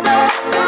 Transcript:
Música